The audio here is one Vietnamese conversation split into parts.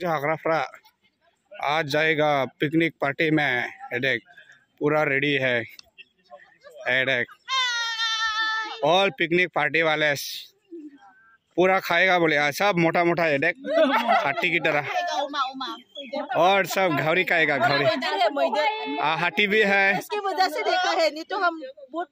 जागराफ्रा आज जाएगा पिकनिक पार्टी में। हेडेक पूरा रेडी है। हेडेक ऑल पिकनिक पार्टी वाले पूरा खाएगा बोले। आज सब मोटा मोटा हेडेक हाथी की तरह। और सब घावरी खाएगा घावरी आ, हाथी भी है। इसकी वजह से देखा है नहीं तो हम बहुत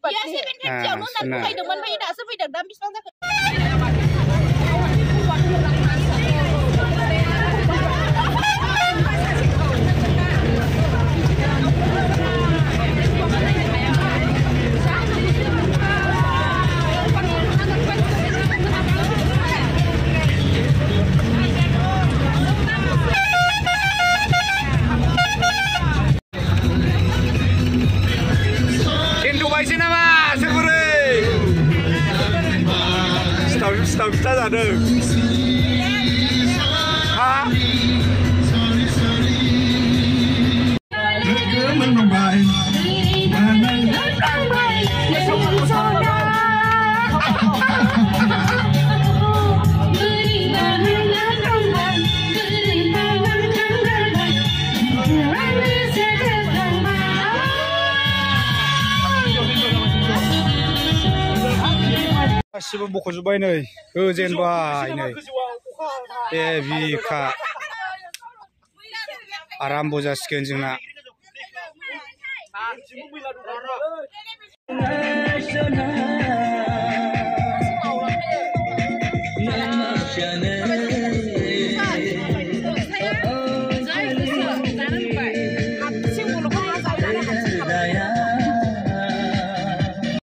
sometimes I don't. गासिबो बख'जोब्बाय नै होजेनबाय नै ए बिखा आराम्भ' जासिगोन जोंना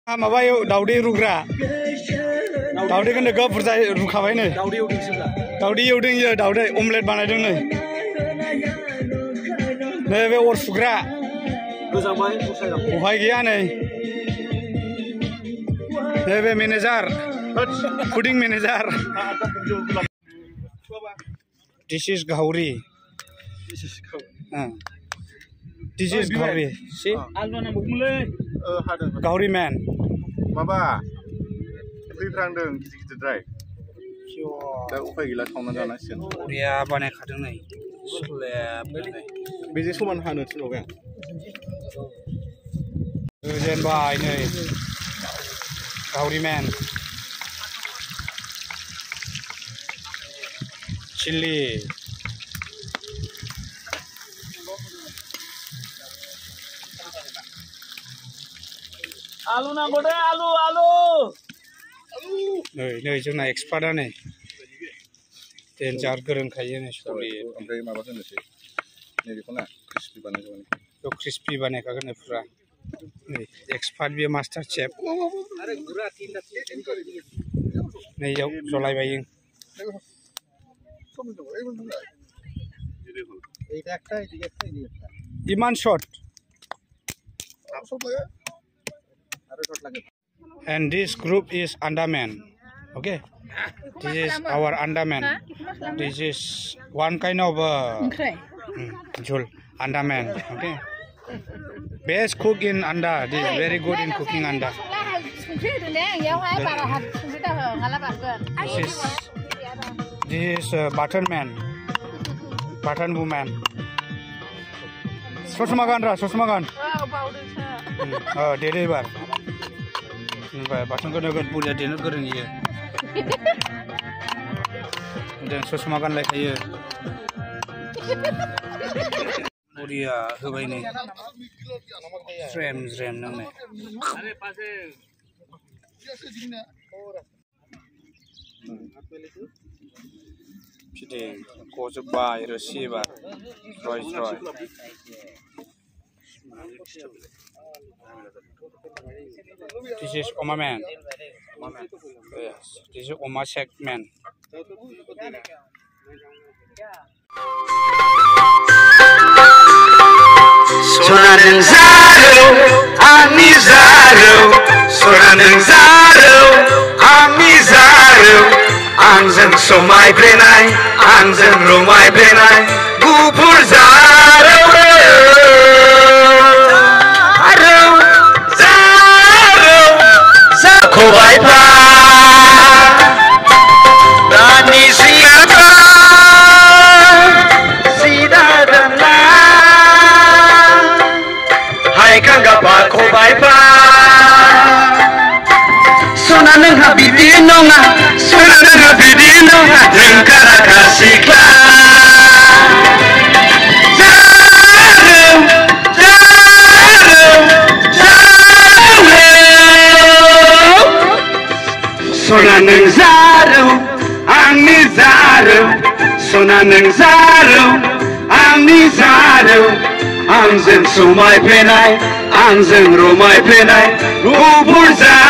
Ah, माबायाव दावदै रुग्रा दावदैखौ नोगोद बुरजा रुखाबाय नै दावदै एवदों इयो दावदै अमलेट बानायदों नै नै बे अर सुग्रा बहाय गैया नै नै बे मेनेजार फुडिं manager this is Ghavri this is Ghavri सी घावरी मैन माबा फैफ्रांदों गिदिर गिदिरद्राय दा उफाय गैला सावना जानांसिगोन बरिया बानायखादों नै सोलेब नै बेजों समान हानो थिनहरबाय आं जेनबाय नै गावरिमेन चिल्ली आलु नांगौ दे आलु आलु नै नै जोंना एक्सपार्टआ नै देन्जार गोरोंखायो नै सरि ओमफ्राय माबा होनोसै नैबेखौ ना क्रिस्पि बानायजोबनाय बेयाव क्रिस्पि बानायखागोन नै फुरा नै एक्सपार्ट बेयो मास्टार शेफ नै इयाव जलायबाय जों ইমান short and this group is Andaman Okay, this is our Andaman. This is one kind of uh, Andaman. Okay, best cook in Anda. This is very good in cooking Anda. This is this is uh, button man, button woman. Susma makan, ra, susma makan. Oh, dede bar. Button gan gan punya dinner gan ini. देनो गोरों इयो जों ससमा गानलायखायो बरिया होबाय नै ज्रेम ज्रेम नांनाय फिदिं गजोब्बाय रोसि एबार स्रय स्रय This is Oma Man. Yes, this is Omar Shackman. Sona ng zaro. Sona ng zaro, ami zaro. Angzen. Gupur zaro. Mobile nędzaru, a mi zaru, so na nędzaru, a mi zaru. Anzen sumay penay, anzen ubur zaru.